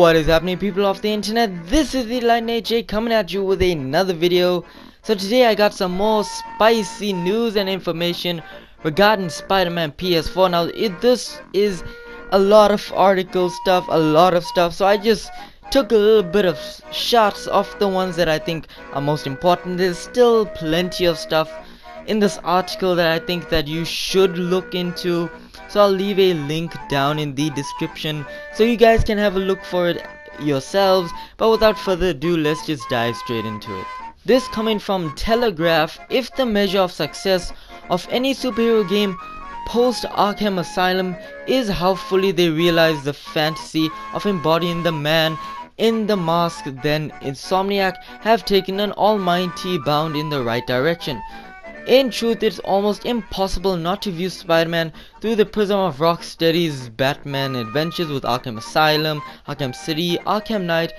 What is happening people of the internet? This is the Light AJ coming at you with another video. So today I got some more spicy news and information regarding Spider-Man PS4. Now it, this is a lot of article stuff, a lot of stuff. So I just took a little bit of shots of the ones that I think are most important. There's still plenty of stuff in this article that I think that you should look into so I'll leave a link down in the description so you guys can have a look for it yourselves but without further ado let's just dive straight into it this coming from Telegraph if the measure of success of any superhero game post Arkham Asylum is how fully they realize the fantasy of embodying the man in the mask. Then Insomniac have taken an almighty bound in the right direction. In truth, it's almost impossible not to view Spider-Man through the prism of Rocksteady's Batman adventures with Arkham Asylum, Arkham City, Arkham Knight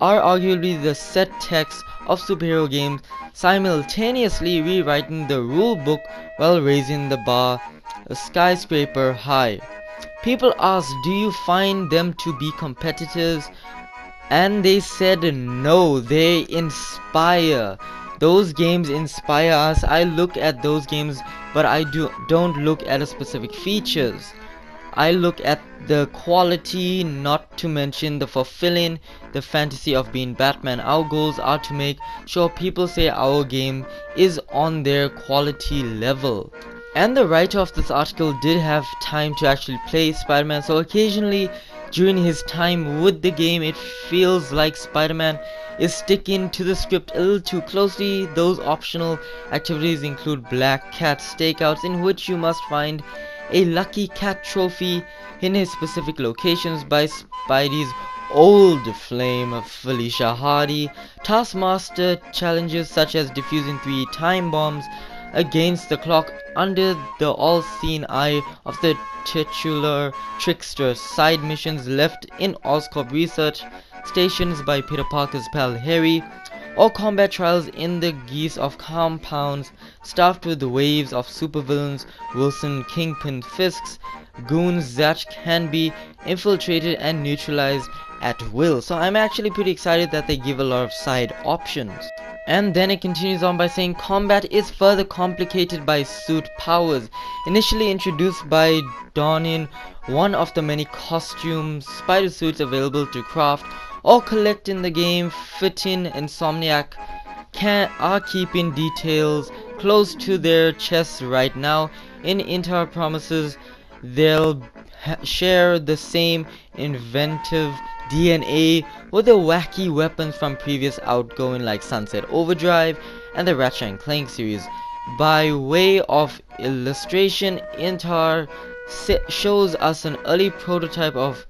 are arguably the set text of superhero games, simultaneously rewriting the rule book while raising the bar a skyscraper high. People ask, do you find them to be competitors? And they said no, they inspire those games inspire us i look at those games but i do don't look at specific features i look at the quality not to mention the fulfilling the fantasy of being batman. Our goals are to make sure people say our game is on their quality level. And the writer of this article did have time to actually play spider-man. So occasionally during his time with the game it feels like spider-man is sticking to the script a little too closely. Those optional activities include Black Cat stakeouts in which you must find a Lucky Cat trophy in his specific locations by Spidey's old flame Felicia Hardy, Taskmaster challenges such as defusing three time bombs against the clock under the all-seeing eye of the titular trickster. Side missions left in Oscorp research stations by Peter Parker's pal Harry, or combat trials in the geese of compounds staffed with waves of supervillains, Wilson Kingpin Fisks, goons that can be infiltrated and neutralized at will. So I'm actually pretty excited that they give a lot of side options. And then it continues on by saying combat is further complicated by suit powers. Initially introduced by donning one of the many costumes spider suits available to craft or collect in the game fitting Insomniac can are keeping details close to their chests right now in Intihar promises they'll share the same inventive DNA with the wacky weapons from previous outgoing like Sunset Overdrive and the Ratchet and Clank series. By way of illustration, Intihar shows us an early prototype of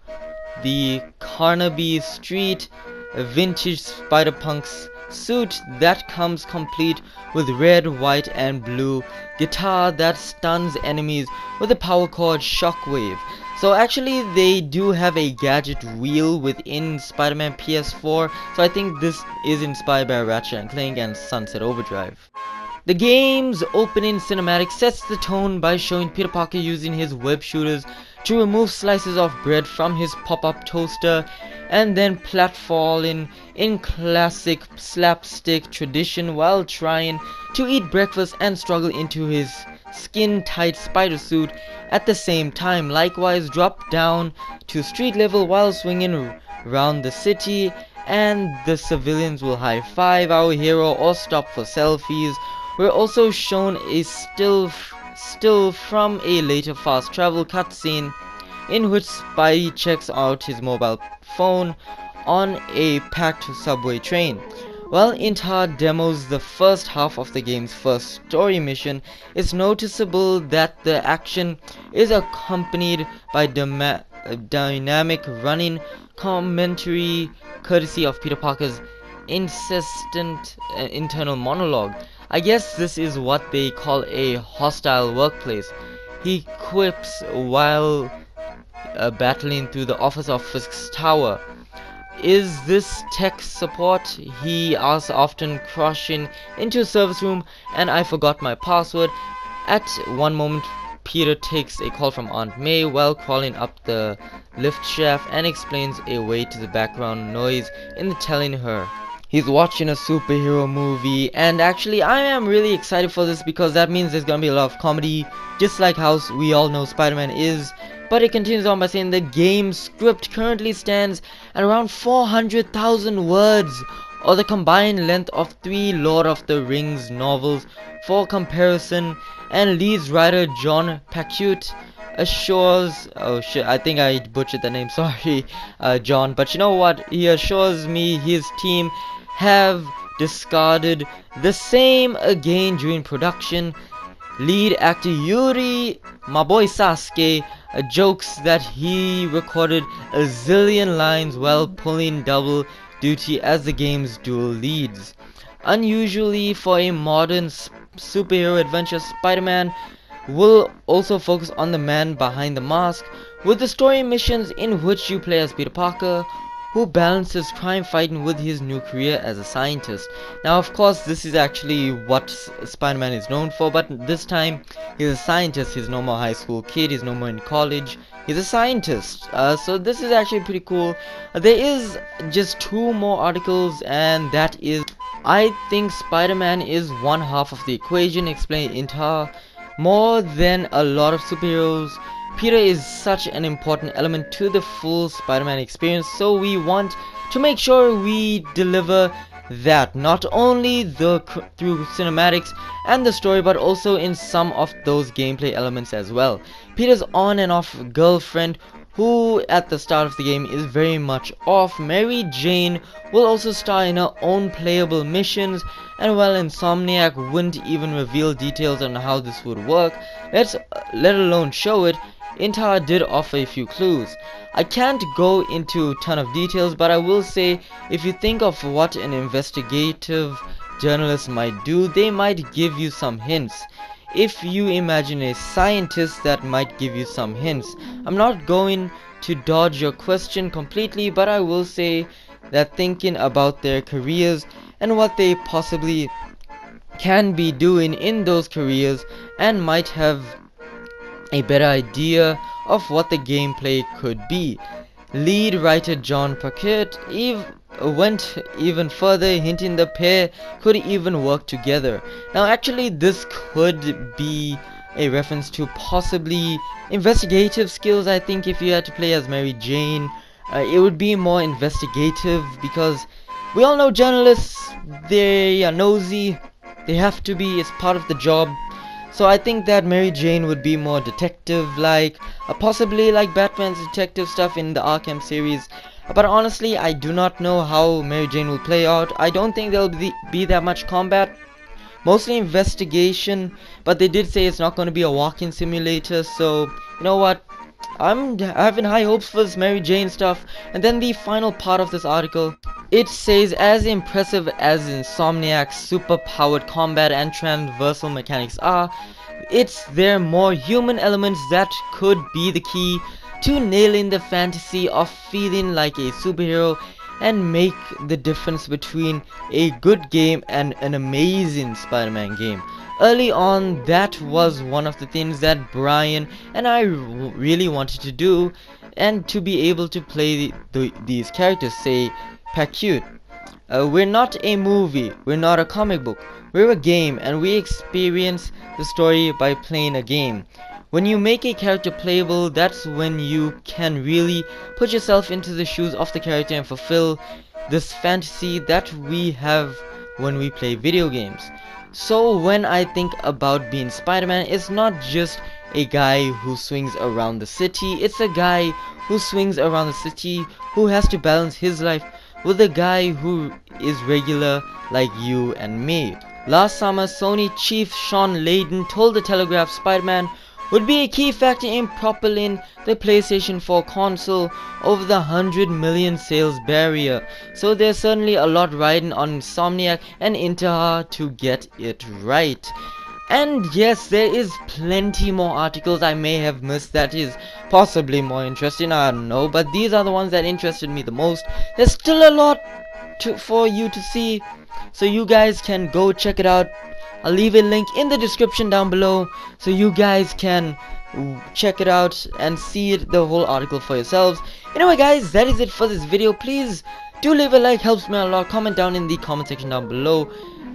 the Carnaby Street vintage Spider-Punk's suit that comes complete with red, white and blue guitar that stuns enemies with a power chord shockwave. So actually they do have a gadget wheel within Spider-Man PS4 so I think this is inspired by Ratchet and Clank and Sunset Overdrive. The game's opening cinematic sets the tone by showing Peter Parker using his web shooters to remove slices of bread from his pop-up toaster and then platfalling in in classic slapstick tradition while trying to eat breakfast and struggle into his skin-tight spider suit at the same time. Likewise, drop down to street level while swinging around the city and the civilians will high-five our hero or stop for selfies we're also shown a still still from a later fast travel cutscene in which Spidey checks out his mobile phone on a packed subway train. While Intihar demos the first half of the game's first story mission, it's noticeable that the action is accompanied by dynamic running commentary courtesy of Peter Parker's insistent uh, internal monologue. I guess this is what they call a hostile workplace. he quips while uh, battling through the office of Fisk's tower. Is this tech support? He asks often crushing into a service room and I forgot my password. At one moment Peter takes a call from Aunt May while crawling up the lift shaft and explains a way to the background noise in telling her he's watching a superhero movie and actually I am really excited for this because that means there's gonna be a lot of comedy just like how we all know Spider-Man is. But it continues on by saying the game script currently stands at around 400,000 words or the combined length of three Lord of the Rings novels for comparison and leads writer John Pacute assures oh shit I think I butchered the name sorry uh, John but you know what? He assures me his team have discarded the same again during production lead actor Yuri my boy Sasuke uh, jokes that he recorded a zillion lines while pulling double duty as the game's dual leads. Unusually for a modern superhero adventure, Spider-Man will also focus on the man behind the mask, with the story missions in which you play as Peter Parker, who balances crime fighting with his new career as a scientist. Now, of course, this is actually what Spider-Man is known for, but this time he's a scientist. He's no more high school kid. He's no more in college. He's a scientist. Uh, so this is actually pretty cool. Uh, there is just two more articles, and that is, I think Spider-Man is one half of the equation. Explained entire more than a lot of superheroes Peter is such an important element to the full Spider-Man experience, so we want to make sure we deliver that not only the through cinematics and the story but also in some of those gameplay elements as well. Peter's on and off girlfriend who at the start of the game is very much off. Mary Jane will also star in her own playable missions and while Insomniac wouldn't even reveal details on how this would work, let's let alone show it, Intihar did offer a few clues. I can't go into a ton of details, but I will say if you think of what an investigative journalist might do, they might give you some hints. If you imagine a scientist, that might give you some hints. I'm not going to dodge your question completely, but I will say that thinking about their careers and what they possibly can be doing in those careers and might have a better idea of what the gameplay could be. Lead writer John Paquette ev went even further hinting the pair could even work together. Now actually this could be a reference to possibly investigative skills I think if you had to play as Mary Jane uh, it would be more investigative because we all know journalists they are nosy they have to be it's part of the job so I think that Mary Jane would be more detective-like, uh, possibly like Batman's detective stuff in the Arkham series. But honestly, I do not know how Mary Jane will play out. I don't think there'll be, be that much combat. Mostly investigation, but they did say it's not going to be a walking simulator, so you know what? I'm having high hopes for this Mary Jane stuff. And then the final part of this article. It says as impressive as Insomniac's super-powered combat and transversal mechanics are, it's their more human elements that could be the key to nailing the fantasy of feeling like a superhero and make the difference between a good game and an amazing Spider-Man game. Early on that was one of the things that Brian and I really wanted to do and to be able to play the, the, these characters say Paquette. Uh, we're not a movie, we're not a comic book, we're a game and we experience the story by playing a game. When you make a character playable, that's when you can really put yourself into the shoes of the character and fulfill this fantasy that we have when we play video games. So when I think about being Spider-Man, it's not just a guy who swings around the city, it's a guy who swings around the city who has to balance his life with a guy who is regular like you and me. Last summer, Sony chief Shawn Layden told The Telegraph Spider-Man would be a key factor in propelling the PlayStation 4 console over the 100 million sales barrier. So there's certainly a lot riding on Insomniac and Intihar to get it right. And yes, there is plenty more articles I may have missed that is possibly more interesting, I don't know. But these are the ones that interested me the most. There's still a lot to, for you to see, so you guys can go check it out. I'll leave a link in the description down below, so you guys can check it out and see it, the whole article for yourselves. Anyway guys, that is it for this video. Please do leave a like, helps me a lot. Comment down in the comment section down below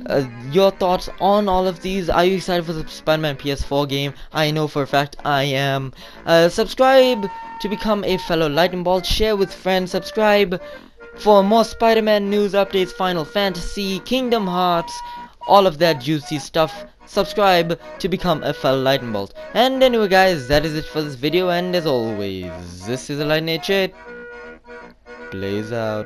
uh, your thoughts on all of these. Are you excited for the Spider-Man PS4 game? I know for a fact I am. Uh, subscribe to become a fellow Lightning Bolt. Share with friends. Subscribe for more Spider-Man news updates, Final Fantasy, Kingdom Hearts, all of that juicy stuff. Subscribe to become a fellow Lightning Bolt. And anyway guys, that is it for this video and as always, this is a Lightning Blaze out.